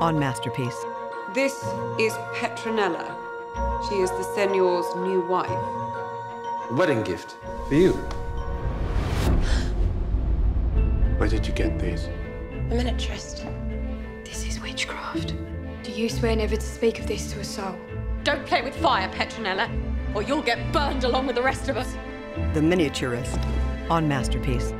on Masterpiece. This is Petronella. She is the Seigneur's new wife. Wedding gift for you. Where did you get these? A miniaturist. This is witchcraft. Do you swear never to speak of this to a soul? Don't play with fire, Petronella, or you'll get burned along with the rest of us. The Miniaturist on Masterpiece.